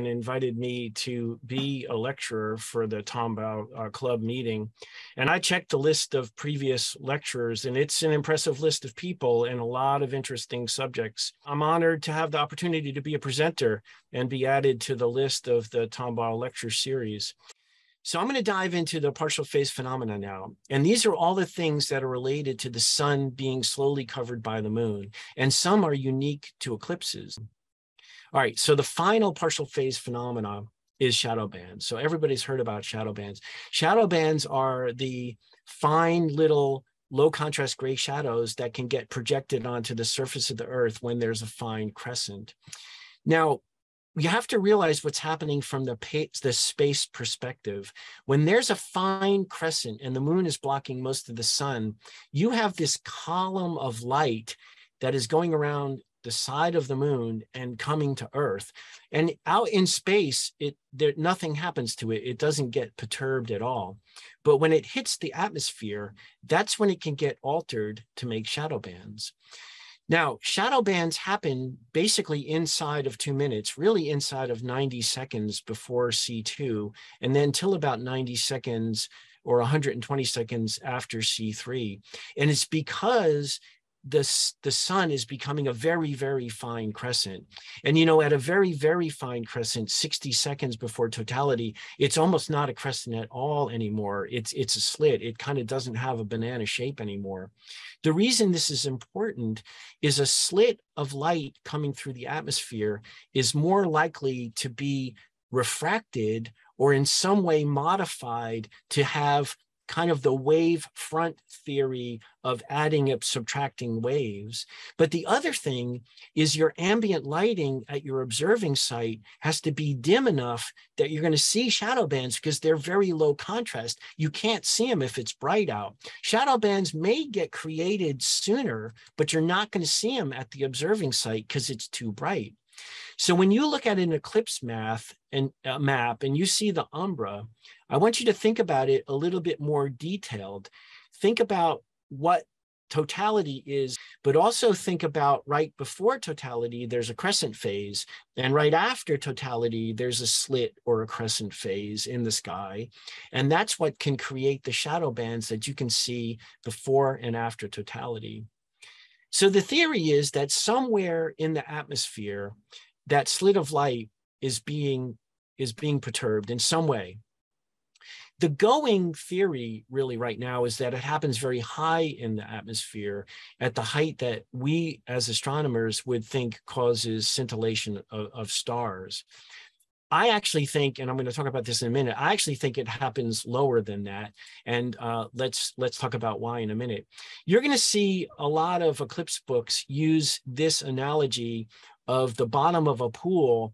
and invited me to be a lecturer for the Tombaugh uh, Club meeting. And I checked the list of previous lecturers, and it's an impressive list of people and a lot of interesting subjects. I'm honored to have the opportunity to be a presenter and be added to the list of the Tombaugh lecture series. So I'm going to dive into the partial phase phenomena now. And these are all the things that are related to the sun being slowly covered by the moon. And some are unique to eclipses. All right, so the final partial phase phenomena is shadow bands. So everybody's heard about shadow bands. Shadow bands are the fine little low contrast gray shadows that can get projected onto the surface of the earth when there's a fine crescent. Now, you have to realize what's happening from the, the space perspective. When there's a fine crescent and the moon is blocking most of the sun, you have this column of light that is going around the side of the moon and coming to earth. And out in space it there nothing happens to it. It doesn't get perturbed at all. But when it hits the atmosphere that's when it can get altered to make shadow bands. Now shadow bands happen basically inside of two minutes really inside of 90 seconds before c2 and then till about 90 seconds or 120 seconds after c3 and it's because the, the sun is becoming a very, very fine crescent. And, you know, at a very, very fine crescent, 60 seconds before totality, it's almost not a crescent at all anymore. It's, it's a slit. It kind of doesn't have a banana shape anymore. The reason this is important is a slit of light coming through the atmosphere is more likely to be refracted or in some way modified to have kind of the wave front theory of adding and subtracting waves. But the other thing is your ambient lighting at your observing site has to be dim enough that you're going to see shadow bands because they're very low contrast. You can't see them if it's bright out. Shadow bands may get created sooner, but you're not going to see them at the observing site because it's too bright. So when you look at an eclipse math and uh, map and you see the umbra, I want you to think about it a little bit more detailed. Think about what totality is, but also think about right before totality, there's a crescent phase. And right after totality, there's a slit or a crescent phase in the sky. And that's what can create the shadow bands that you can see before and after totality. So the theory is that somewhere in the atmosphere, that slit of light is being is being perturbed in some way. The going theory really right now is that it happens very high in the atmosphere at the height that we as astronomers would think causes scintillation of, of stars. I actually think, and I'm going to talk about this in a minute. I actually think it happens lower than that, and uh, let's let's talk about why in a minute. You're going to see a lot of eclipse books use this analogy of the bottom of a pool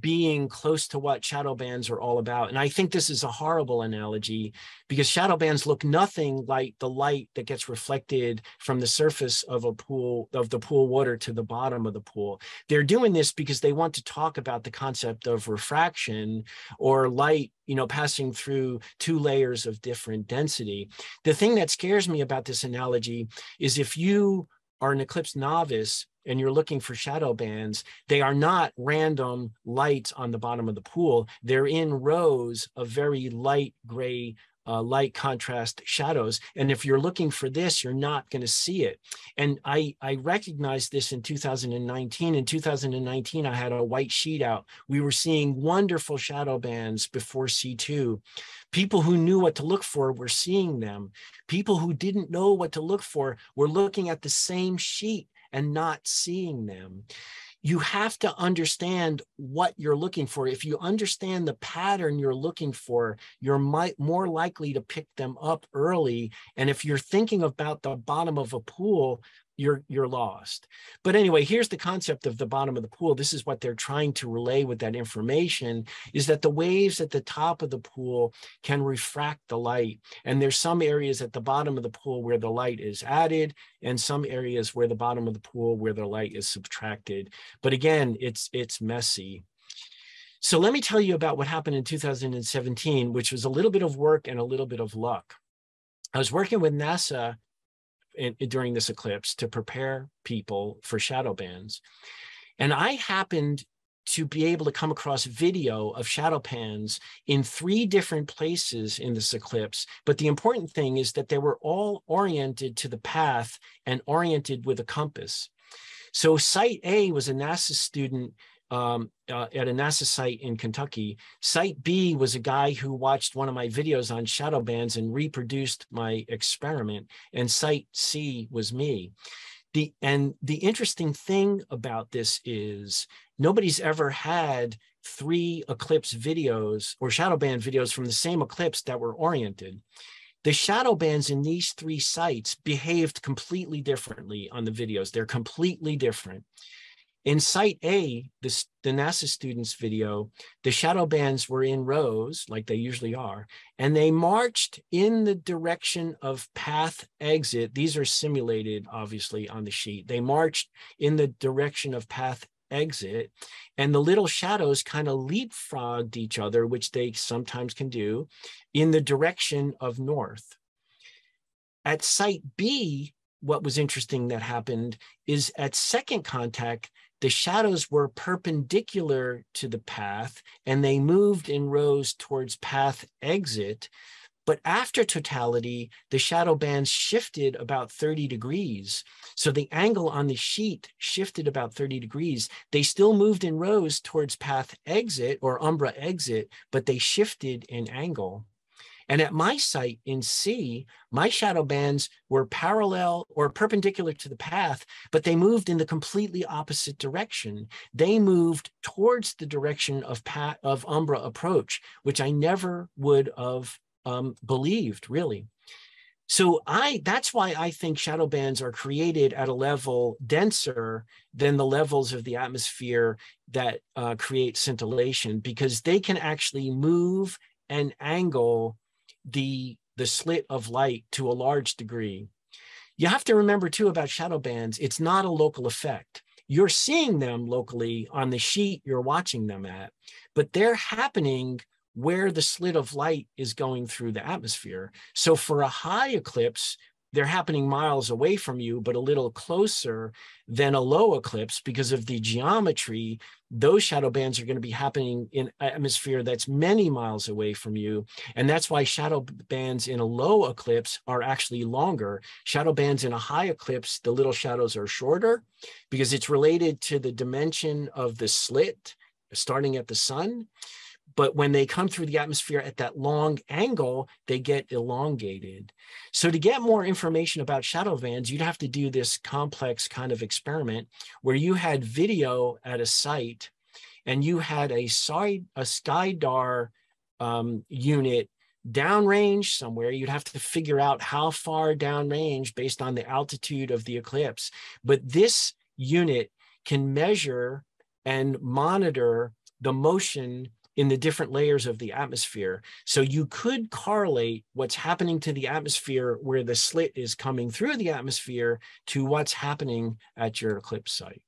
being close to what shadow bands are all about. And I think this is a horrible analogy because shadow bands look nothing like the light that gets reflected from the surface of a pool, of the pool water to the bottom of the pool. They're doing this because they want to talk about the concept of refraction or light you know, passing through two layers of different density. The thing that scares me about this analogy is if you are an eclipse novice and you're looking for shadow bands, they are not random lights on the bottom of the pool. They're in rows of very light gray uh, light contrast shadows. And if you're looking for this, you're not going to see it. And I, I recognized this in 2019. In 2019, I had a white sheet out. We were seeing wonderful shadow bands before C2. People who knew what to look for were seeing them. People who didn't know what to look for were looking at the same sheet and not seeing them. You have to understand what you're looking for. If you understand the pattern you're looking for, you're more likely to pick them up early. And if you're thinking about the bottom of a pool, you're you're lost. But anyway, here's the concept of the bottom of the pool. This is what they're trying to relay with that information is that the waves at the top of the pool can refract the light. And there's some areas at the bottom of the pool where the light is added and some areas where the bottom of the pool where the light is subtracted. But again, it's it's messy. So let me tell you about what happened in 2017, which was a little bit of work and a little bit of luck. I was working with NASA in, during this eclipse to prepare people for shadow bands. And I happened to be able to come across video of shadow bands in three different places in this eclipse. But the important thing is that they were all oriented to the path and oriented with a compass. So site A was a NASA student um, uh, at a NASA site in Kentucky. Site B was a guy who watched one of my videos on shadow bands and reproduced my experiment. And site C was me. The, and the interesting thing about this is nobody's ever had three eclipse videos or shadow band videos from the same eclipse that were oriented. The shadow bands in these three sites behaved completely differently on the videos. They're completely different. In site A, the NASA students video, the shadow bands were in rows like they usually are, and they marched in the direction of path exit. These are simulated, obviously, on the sheet. They marched in the direction of path exit, and the little shadows kind of leapfrogged each other, which they sometimes can do, in the direction of north. At site B, what was interesting that happened is at second contact, the shadows were perpendicular to the path and they moved in rows towards path exit. But after totality, the shadow bands shifted about 30 degrees. So the angle on the sheet shifted about 30 degrees. They still moved in rows towards path exit or umbra exit, but they shifted in angle. And at my site in C, my shadow bands were parallel or perpendicular to the path, but they moved in the completely opposite direction. They moved towards the direction of, of Umbra approach, which I never would have um, believed, really. So I that's why I think shadow bands are created at a level denser than the levels of the atmosphere that uh, create scintillation because they can actually move and angle the the slit of light to a large degree. You have to remember too about shadow bands, it's not a local effect. You're seeing them locally on the sheet you're watching them at, but they're happening where the slit of light is going through the atmosphere. So for a high eclipse, they're happening miles away from you, but a little closer than a low eclipse because of the geometry. Those shadow bands are going to be happening in atmosphere that's many miles away from you. And that's why shadow bands in a low eclipse are actually longer. Shadow bands in a high eclipse, the little shadows are shorter because it's related to the dimension of the slit starting at the sun. But when they come through the atmosphere at that long angle, they get elongated. So to get more information about shadow bands, you'd have to do this complex kind of experiment where you had video at a site and you had a side a SkyDAR um, unit downrange somewhere. You'd have to figure out how far downrange based on the altitude of the eclipse. But this unit can measure and monitor the motion in the different layers of the atmosphere. So you could correlate what's happening to the atmosphere where the slit is coming through the atmosphere to what's happening at your eclipse site.